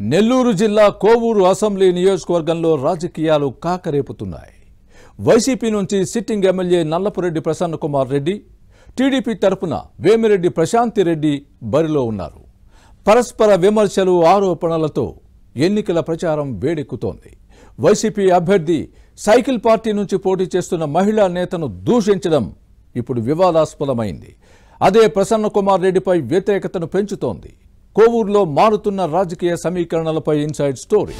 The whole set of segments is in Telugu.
నెల్లూరు జిల్లా కోవూరు అసెంబ్లీ నియోజకవర్గంలో రాజకీయాలు కాకరేపుతున్నాయి. వైసీపీ నుంచి సిట్టింగ్ ఎమ్మెల్యే నల్లపురెడ్డి ప్రసన్న కుమార్ రెడ్డి టీడీపీ తరపున వేమిరెడ్డి ప్రశాంతి రెడ్డి బరిలో ఉన్నారు. పరస్పర విమర్శలు ఆరోపణలతో ఎన్నికల ప్రచారం వేడెక్కుతోంది. వైసీపీ అభ్యర్థి సైకిల్ పార్టీ నుంచి పోటీ చేస్తున్న మహిళా నేతను దూషించడం ఇప్పుడు వివాదాస్పదమైంది. అదే ప్రసన్న కుమార్ రెడ్డిపై వ్యతిరేకతను పెంచుతోంది. కోవూరులో మారుతున్న రాజకీయ సమీకరణలపై ఇన్సైడ్ స్టోరీ.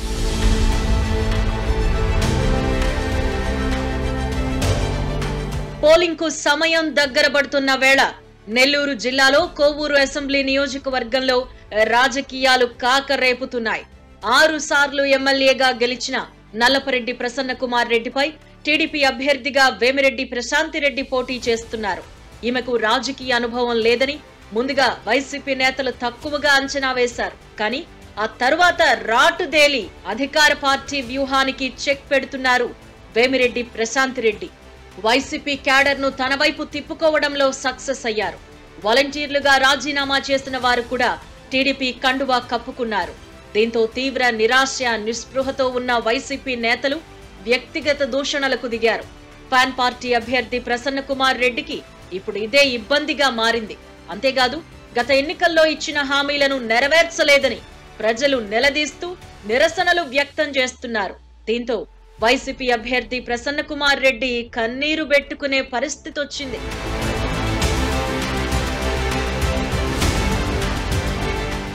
పోలింగ్కు సమయం దగ్గర పడుతున్న వేళ నెల్లూరు జిల్లాలో కోవూరు అసెంబ్లీ నియోజకవర్గంలో రాజకీయాలు కాకరేపుతున్నాయి. ఆరు సార్లు ఎమ్మెల్యేగా గెలిచిన నల్లపరెడ్డి ప్రసన్న కుమార్ రెడ్డిపై టీడీపీ అభ్యర్థిగా వేమిరెడ్డి ప్రశాంతిరెడ్డి పోటీ చేస్తున్నారు. ఈమెకు రాజకీయ అనుభవం లేదని ముందుగా వైసీపీ నేతలు తక్కువగా అంచనా వేశారు. కానీ ఆ తరువాత రాటుదేలి అధికార పార్టీ వ్యూహానికి చెక్ పెడుతున్నారు వేమిరెడ్డి ప్రశాంతిరెడ్డి వైసీపీ క్యాడర్ను తన వైపు తిప్పుకోవడంలో సక్సెస్ అయ్యారు. వాలంటీర్లుగా రాజీనామా చేసిన వారు కూడా టీడీపీ కండువా కప్పుకున్నారు. దీంతో తీవ్ర నిరాశ నిస్పృహతో ఉన్న వైసీపీ నేతలు వ్యక్తిగత దూషణలకు దిగారు. ఫ్యాన్ పార్టీ అభ్యర్థి ప్రసన్న కుమార్ రెడ్డికి ఇప్పుడు ఇదే ఇబ్బందిగా మారింది. అంతేకాదు గత ఎన్నికల్లో ఇచ్చిన హామీలను నెరవేర్చలేదని ప్రజలు నిలదీస్తూ నిరసనలు వ్యక్తం చేస్తున్నారు. దీంతో వైసీపీ అభ్యర్థి ప్రసన్న కుమార్ రెడ్డి కన్నీరు పెట్టుకునే పరిస్థితి వచ్చింది.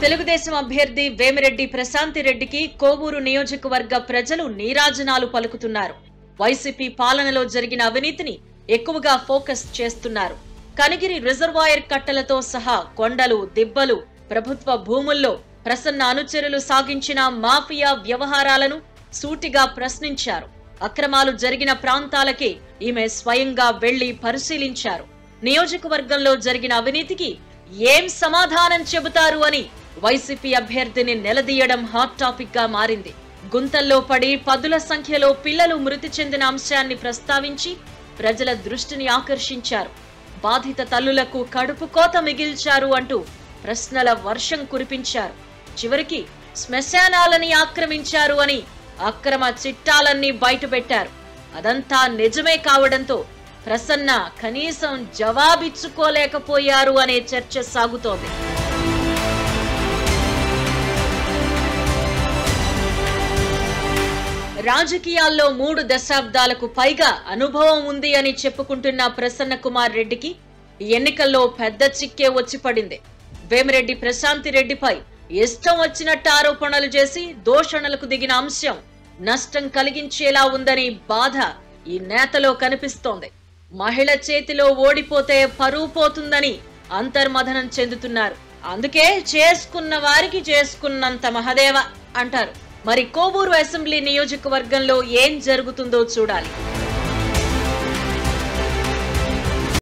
తెలుగుదేశం అభ్యర్థి వేమిరెడ్డి ప్రశాంతి రెడ్డికి కోవూరు నియోజకవర్గ ప్రజలు నీరాజనాలు పలుకుతున్నారు. వైసీపీ పాలనలో జరిగిన అవినీతిని ఎక్కువగా ఫోకస్ చేస్తున్నారు. కనిగిరి రిజర్వాయర్ కట్టలతో సహా కొండలు దిబ్బలు ప్రభుత్వ భూముల్లో ప్రసన్న అనుచరులు సాగించిన మాఫియా వ్యవహారాలను సూటిగా ప్రశ్నించారు. అక్రమాలు జరిగిన ప్రాంతాలకే ఈమె స్వయంగా వెళ్ళి పరిశీలించారు. నియోజకవర్గంలో జరిగిన అవినీతికి ఏం సమాధానం చెబుతారు అని వైసీపీ అభ్యర్థిని నిలదీయడం హాట్ టాపిక్గా మారింది. గుంతల్లో పడి పదుల సంఖ్యలో పిల్లలు మృతి చెందిన అంశాన్ని ప్రస్తావించి ప్రజల దృష్టిని ఆకర్షించారు. బాధిత తల్లులకు కడుపు కోత మిగిల్చారు అంటూ ప్రశ్నల వర్షం కురిపించారు. చివరికి శ్మశానాలని ఆక్రమించారు అని అక్రమ చిట్టాలన్నీ బయటపెట్టారు. అదంతా నిజమే కావడంతో ప్రసన్న కనీసం జవాబిచ్చుకోలేకపోయారు అనే చర్చ సాగుతోంది. రాజకీయాల్లో మూడు దశాబ్దాలకు పైగా అనుభవం ఉంది అని చెప్పుకుంటున్న ప్రసన్న కుమార్ రెడ్డికి ఎన్నికల్లో పెద్ద చిక్కే వచ్చి పడింది. వేమిరెడ్డి ప్రశాంతి రెడ్డిపై ఇష్టం వచ్చినట్టు ఆరోపణలు చేసి దోషణలకు దిగిన అంశం నష్టం కలిగించేలా ఉందని బాధ ఈ నేతలో కనిపిస్తోంది. మహిళ చేతిలో ఓడిపోతే పరువు పోతుందని అంతర్మథనం చెందుతున్నారు. అందుకే చేసుకున్న వారికి చేసుకున్నంత మహదేవ అంటారు. మరి కోవూరు అసెంబ్లీ నియోజకవర్గంలో ఏం జరుగుతుందో చూడాలి.